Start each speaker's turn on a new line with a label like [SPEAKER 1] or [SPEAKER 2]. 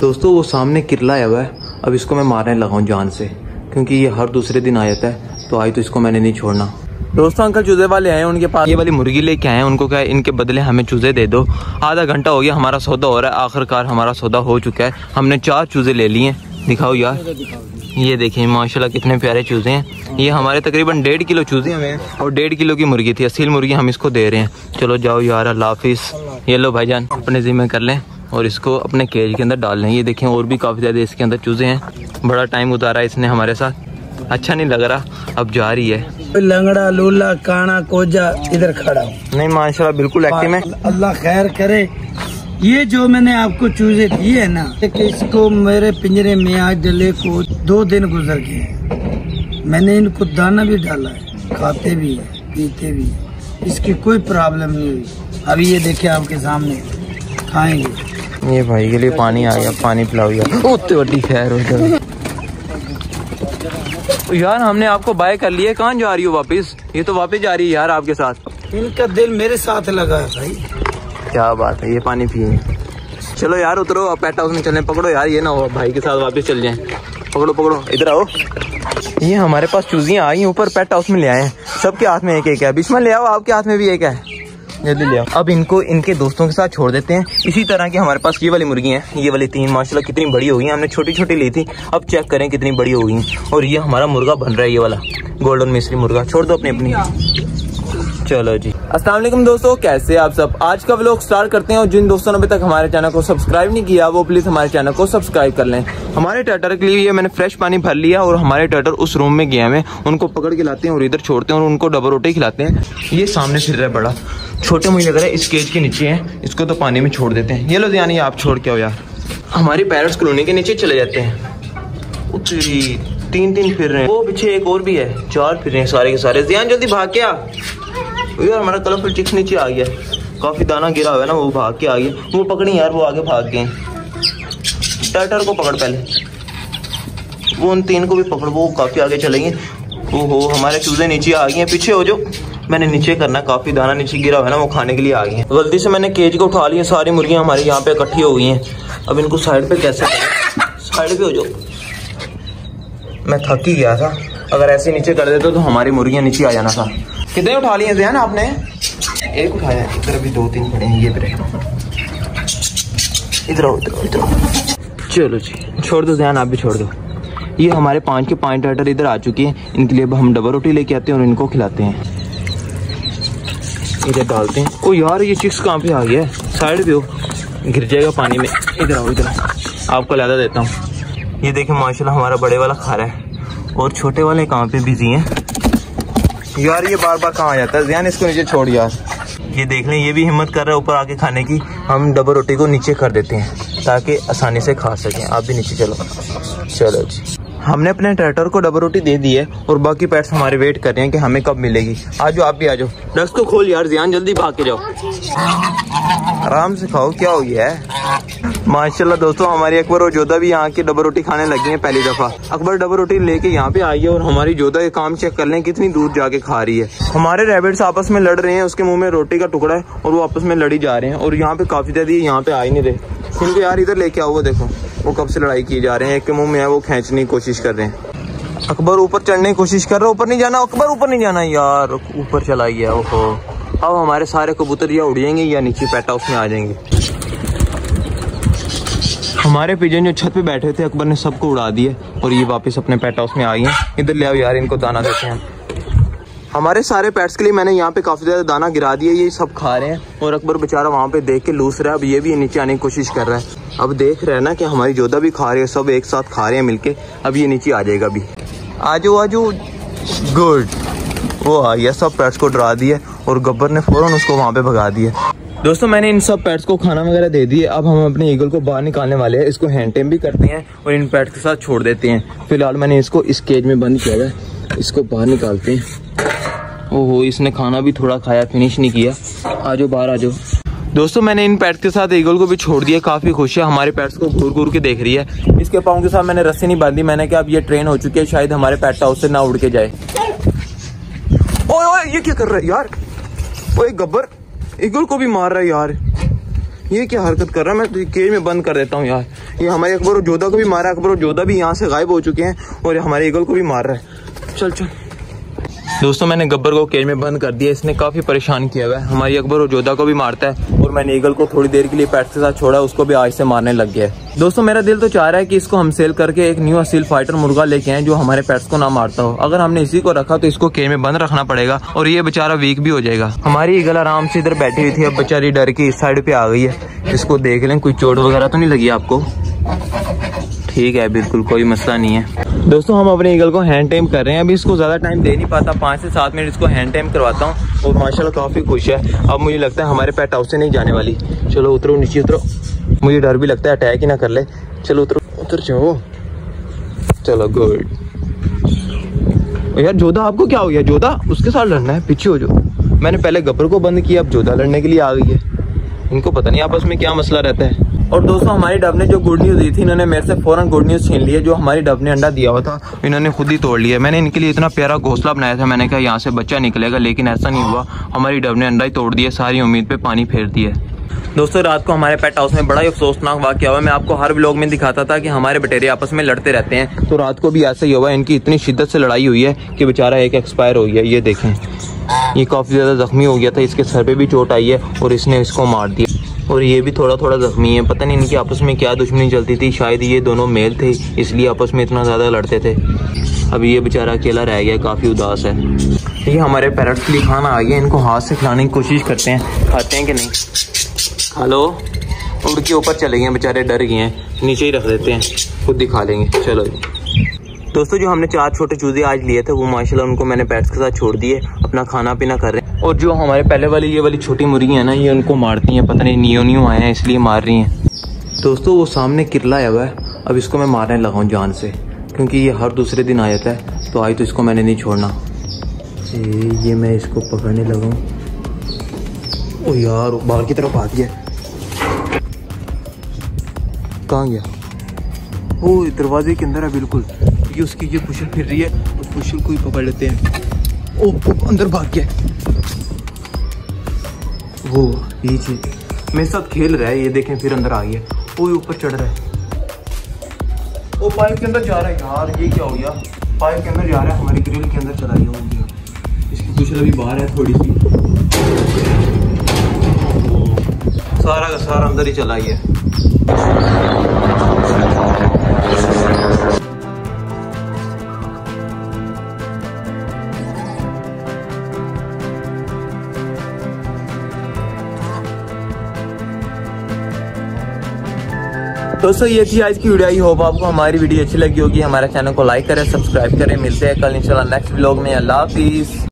[SPEAKER 1] दोस्तों, वो सामने किरलाया हुआ है। अब इसको मैं मारने लगा हूँ जान से, क्योंकि ये हर दूसरे दिन आ जाता है तो आई तो इसको मैंने नहीं छोड़ना। दोस्तों, अंकल चूजे वाले आए उनके पास ये वाली मुर्गी लेके आए उनको क्या इनके बदले हमें चूजे दे दो। आधा घंटा हो गया, हमारा सौदा हो रहा है, आखिरकार हमारा सौदा हो चुका है। हमने चार चूजे ले लिए दिखाओ यार। ये देखिए, माशाल्लाह कितने प्यारे चूजे हैं। ये हमारे तकरीबन डेढ़ किलो चूजे हमें और डेढ़ किलो की मुर्गी थी, असील मुर्गी हम इसको दे रहे हैं। चलो जाओ यार, अल्लाह हाफिज़। ये लो भाईजान, अपने ज़िम्मे कर लें। और इसको अपने केज के अंदर डाल लें। ये देखें और भी काफ़ी ज़्यादा इसके अंदर चूज़े हैं। बड़ा टाइम उतारा इसने हमारे साथ। अच्छा नहीं लग रहा अब जा रही है।
[SPEAKER 2] लंगड़ा लूला काना कोजा इधर खड़ा
[SPEAKER 1] नहीं माशाल्लाह बिल्कुल एक्टिव है।
[SPEAKER 2] अल्लाह खैर करे। ये जो मैंने आपको चूजे दिए है ना कि इसको मेरे पिंजरे में आज डले को दो दिन गुजर गए मैंने इनको दाना भी डाला है खाते भी है पीते भी है। इसकी कोई प्रॉब्लम नहीं हुई। अभी ये देखिए आपके सामने खाएँगे।
[SPEAKER 1] ये भाई के लिए पानी आ गया पानी पिलाओ यार। खैर हो यार हमने आपको बाय कर लिया कहाँ जा रही हो वापस? ये तो वापस जा रही है यार आपके साथ।
[SPEAKER 2] इनका दिल मेरे साथ लगा है भाई।
[SPEAKER 1] क्या बात है ये पानी पिए। चलो यार उतरो आप पेट हाउस में चलें पकड़ो यार ये ना हो भाई के साथ वापस चल जाएँ। पकड़ो पकड़ो इधर आओ। ये हमारे पास चूजियाँ आई ऊपर पेट हाउस में ले आए हैं। सबके हाथ में एक एक है बीच में ले आओ आपके हाथ में भी एक है। जल्दी ले आओ अब इनको इनके दोस्तों के साथ छोड़ देते हैं। इसी तरह की हमारे पास ये वाली मुर्गी है। ये वाली तीन, माशाल्लाह, कितनी बड़ी हो गई हमने छोटी छोटी ली थी। अब चेक करें कितनी बड़ी हो गई और ये हमारा मुर्गा बन रहा है, ये वाला। गोल्डन मिस्री मुर्गा। छोड़ दो अपनी अपनी चलो जी। अस्सलाम दोस्तों, कैसे आप सब? आज का व्लॉग स्टार्ट करते हैं और जिन दोस्तों ने अभी तक हमारे चैनल को सब्सक्राइब नहीं किया, वो प्लीज़ हमारे चैनल को सब्सक्राइब कर लें। हमारे टटर के लिए मैंने फ्रेश पानी भर लिया और हमारे टटर उस रूम में गया में उनको पकड़ के लाते हैं और इधर छोड़ते हैं और उनको डबल रोटी खिलाते हैं। ये सामने फिर रहा है बड़ा। छोटे मुझे लग रहा है इस केज के नीचे है, इसको तो पानी में छोड़ देते हैं। ये लो यानी आप छोड़ के हो यार। हमारी पैरट्स कॉलोनी के नीचे चले जाते हैं। उतरी, तीन तीन फिर रहे हैं। वो पीछे एक और भी है, चार फिर रहे हैं सारे के सारे। ध्यान जल्दी भाग क्या यार, हमारा कलरफुल चिक्स नीचे आ गया। काफ़ी दाना गिरा हुआ है ना, वो भाग के आ गया वो पकड़ी यार, वो आगे भाग गए। टर्टर को पकड़ पहले। वो उन तीन को भी पकड़, वो काफ़ी आगे चलेंगे ओहो, हमारे चूजे नीचे आ गए हैं। पीछे हो जो मैंने नीचे करना काफ़ी दाना नीचे गिरा हुआ है ना, वो खाने के लिए आ गई है। गलती से मैंने केज को उठा लिया, सारी मुर्गियाँ हमारी यहाँ पे इकट्ठी हो गई हैं। अब इनको साइड पे कैसे साइड पे हो जाओ। मैं थक ही गया था। अगर ऐसे नीचे कर देते तो हमारी मुर्गियाँ नीचे आ जाना था। कितने उठा लिए थे ना आपने? एक उठाया, इधर अभी दो तीन पड़े हैं, ये पे इधर इधर इधर चलो जी, छोड़ दो ध्यान, आप भी छोड़ दो। ये हमारे पाँच के पाँच टटर इधर आ चुके हैं। इनके लिए अब हम डबल रोटी लेके आते हैं और इनको खिलाते हैं। इधर डालते हैं। ओ यार, ये चिक्स कहाँ पे आ गया? है साइड पे हो। गिर जाएगा पानी में। इधर आओ, इधर आपको लादा देता हूँ। ये देखें माशाल्लाह, हमारा बड़े वाला खा रहा है। और छोटे वाले कहाँ पे बिज़ी हैं? यार, ये बार बार कहाँ आ जाता है? ध्यान इसको नीचे छोड़ यार। ये देख लें, ये भी हिम्मत कर रहा है ऊपर आके खाने की। हम डबल रोटी को नीचे कर देते हैं, ताकि आसानी से खा सकें। आप भी नीचे चलो। चलो जी। हमने अपने ट्रैक्टर को डबल रोटी दे दी है और बाकी पैट्स हमारे वेट कर रहे हैं कि हमें कब मिलेगी। आ जाओ आप भी आ जाओ डस्ट को खोल यार ध्यान जल्दी भाग के जाओ। आराम से खाओ क्या हो गया है? माशाल्लाह दोस्तों हमारी अकबर और जोधा भी यहाँ की डबल रोटी खाने लगी हैं पहली दफ़ा। अकबर डबल रोटी लेके यहाँ पे आई है और हमारी जोधा ये काम चेक कर लें कितनी दूर जाके खा रही है। हमारे रेबिट्स आपस में लड़ रहे हैं उसके मुँह में रोटी का टुकड़ा है और वो आपस में लड़ी जा रहे हैं और यहाँ पे काफ़ी ज़्यादा यहाँ पे आ ही नहीं रहे। इनको यार, इधर लेके आओ वो देखो। वो कब से लड़ाई की जा रहे हैं, एक के मुँह में है, वो खींचने की कोशिश कर रहे हैं। अकबर ऊपर चढ़ने की कोशिश कर रहा है, ऊपर नहीं जाना, अकबर ऊपर नहीं जाना, यार, ऊपर चला गया, ओहो। अब हमारे सारे कबूतर या उड़ जाएँगे या नीचे पेट हाउस में आ जाएँगे। हमारे पिजन जो छत पे बैठे थे, अकबर ने सबको उड़ा दिया और ये वापस अपने पेट हाउस में आ गए इधर ले आओ यार, इनको दाना देते हैं। हमारे सारे पेट्स के लिए मैंने यहाँ पे काफ़ी ज़्यादा दाना गिरा दिया, ये सब खा रहे हैं। और अकबर बेचारा वहाँ पे देख के लूस रहा है, अब ये भी नीचे आने की कोशिश कर रहा है। अब देख रहे हैं ना कि हमारी जोधा भी खा रही है, सब एक साथ खा रहे हैं मिलके। अब ये नीचे आ जाएगा अभी। आजो आजो। गुड वो आ गया, सब पेट्स को डरा दिया और गब्बर ने फ़ौरन उसको वहाँ पे भगा दिया। दोस्तों, मैंने इन सब पेट्स को खाना वगैरह दे दिए अब हम अपने ईगल को बाहर निकालने वाले हैं, इसको हैंड टेम भी करते हैं और इन पेट्स के साथ छोड़ देते हैं। फ़िलहाल मैंने इसको इस केज में बंद किया है, इसको बाहर निकालते हैं। ओहो, इसने खाना भी थोड़ा खाया फिनिश नहीं किया। आ जाओ बाहर आ जाओ दोस्तों, मैंने इन पैट्स के साथ ईगल को भी छोड़ दिया, काफ़ी खुश है, हमारे पैट्स को घूर घूर के देख रही है। इसके पाँव के साथ मैंने रस्सी नहीं बांधी, मैंने कहा अब ये ट्रेन हो चुकी है, शायद हमारे पैट हाउस से ना उड़ के जाए। ओए ओए, ये क्या कर रहा है यार? ओए, गब्बर ईगल को भी मार रहा है यार। ये क्या हरकत कर रहा है? मैं तो केज में बंद कर देता हूँ यार। ये हमारे अकबर जोधा को भी मारा अकबर और जोधा भी यहाँ से गायब हो चुके हैं और हमारे ईगल को भी मार रहा है। चल चल। दोस्तों, मैंने गब्बर को केज में बंद कर दिया, इसने काफ़ी परेशान किया हुआ है। हमारी अकबर और जोधा को भी मारता है और मैंने ईगल को थोड़ी देर के लिए पैट के साथ छोड़ा, उसको भी आज से मारने लग गया है। दोस्तों, मेरा दिल तो चाह रहा है कि इसको हम सेल करके एक न्यू असील फाइटर मुर्गा लेके आए, जो हमारे पेट्स को ना मारता हो। अगर हमने इसी को रखा तो इसको केज में बंद रखना पड़ेगा और ये बेचारा वीक भी हो जाएगा। हमारी ईगल आराम से इधर बैठी हुई थी, अब बेचारी डर की इस साइड पे आ गई है। इसको देख लें, कोई चोट वगैरह तो नहीं लगी आपको? ठीक है, बिल्कुल कोई मसला नहीं है। दोस्तों, हम अपने ईगल को हैंड टाइम कर रहे हैं। अभी इसको ज़्यादा टाइम दे नहीं पाता। पाँच से सात मिनट इसको हैंड टाइम करवाता हूँ। और माशाल्लाह, काफ़ी खुश है। अब मुझे लगता है हमारे पेट हाउस से नहीं जाने वाली। चलो, उतरो, नीचे उतरो। मुझे डर भी लगता है अटैक ही ना कर ले। चलो, उतरो। उतर जाओ। चलो गुड यार, जोधा, आपको क्या हो गया? जोधा, उसके साथ लड़ना है। पीछे हो जाओ। मैंने पहले गब्बर को बंद किया, अब जोधा लड़ने के लिए आ गई है। इनको पता नहीं आपस में क्या मसला रहता है। और दोस्तों, हमारी डब ने जो गुड न्यूज़ दी थी, इन्होंने मेरे से फ़ौरन गुड न्यूज़ छीन ली है, जो हमारी डब ने अंडा दिया हुआ था, इन्होंने खुद ही तोड़ लिया मैंने इनके लिए इतना प्यारा घोसला बनाया था, मैंने कहा, यहाँ से बच्चा निकलेगा, लेकिन ऐसा नहीं हुआ। हमारी डब ने अंडा ही तोड़ दिया, सारी उम्मीद पे पानी फेर दिया दोस्तों, रात को हमारे पेट हाउस में बड़ा ही अफसोसनाक वाक्य हुआ। मैं आपको हर ब्लॉग में दिखाता था कि हमारे बटेरे आपस में लड़ते रहते हैं। तो रात को भी ऐसा ही हुआ, इनकी इतनी शिद्दत से लड़ाई हुई है कि बेचारा एक एक्सपायर हो गया, ये देखें। ये काफ़ी ज़्यादा जख्मी हो गया था, इसके सर पे भी चोट आई है और इसने इसको मार दिया। और ये भी थोड़ा थोड़ा जख्मी है। पता नहीं इनकी आपस में क्या दुश्मनी चलती थी। शायद ये दोनों मेल थे, इसलिए आपस में इतना ज़्यादा लड़ते थे। अभी ये बेचारा अकेला रह गया, काफ़ी उदास है। ये हमारे पैरट्स के लिए खाना आ गया इनको हाथ से खिलाने की कोशिश करते हैं। खाते हैं कि नहीं? हेलो? उड़ के ऊपर चले गए, बेचारे डर गए हैं। नीचे ही रख देते हैं। खुद दिखा लेंगे। चलो। दोस्तों, जो हमने चार छोटे चूजे आज लिए थे, वो माशाल्लाह उनको मैंने पेट्स के साथ छोड़ दिए। अपना खाना पीना कर रहे हैं। और जो हमारे पहले वाली, ये वाली छोटी मुर्गी है ना, ये उनको मारती हैं, पता नहीं नियो नियो आए हैं, इसलिए मार रही हैं। दोस्तों, वो सामने किरला आया हुआ है, अब इसको मैं मारने लगा हूँ जान से, क्योंकि ये हर दूसरे दिन आ जाता है तो आई तो इसको मैंने नहीं छोड़ना। ये मैं इसको पकड़ने लगा हूँ। ओ यार, बाहर की तरफ़ आ गया। कहाँ गया? ओ, दरवाजे के अंदर है, बिल्कुल। ये उसकी ये पुशल फिर रही है उस पुशल को ही पकड़ लेते हैं। ओ, अंदर भाग गया। वो ये चीज़। मेरे साथ खेल रहा है ये देखें फिर अंदर आ गया। वो ऊपर चढ़ रहा है। ओ पाइप के अंदर जा रहा है यार ये क्या हो गया? पाइप के अंदर जा रहा है हमारी ग्रिल के अंदर चला गया इसकी पुशल अभी बाहर है थोड़ी सी। सारा का सारा अंदर ही चला गया। दोस्तों, ये थी आज की वीडियो। आई होप आपको हमारी वीडियो अच्छी लगी होगी। हमारे चैनल को लाइक करें सब्सक्राइब करें। मिलते हैं कल, इंशाल्लाह नेक्स्ट ब्लॉग में। अल्लाह हाफिज़।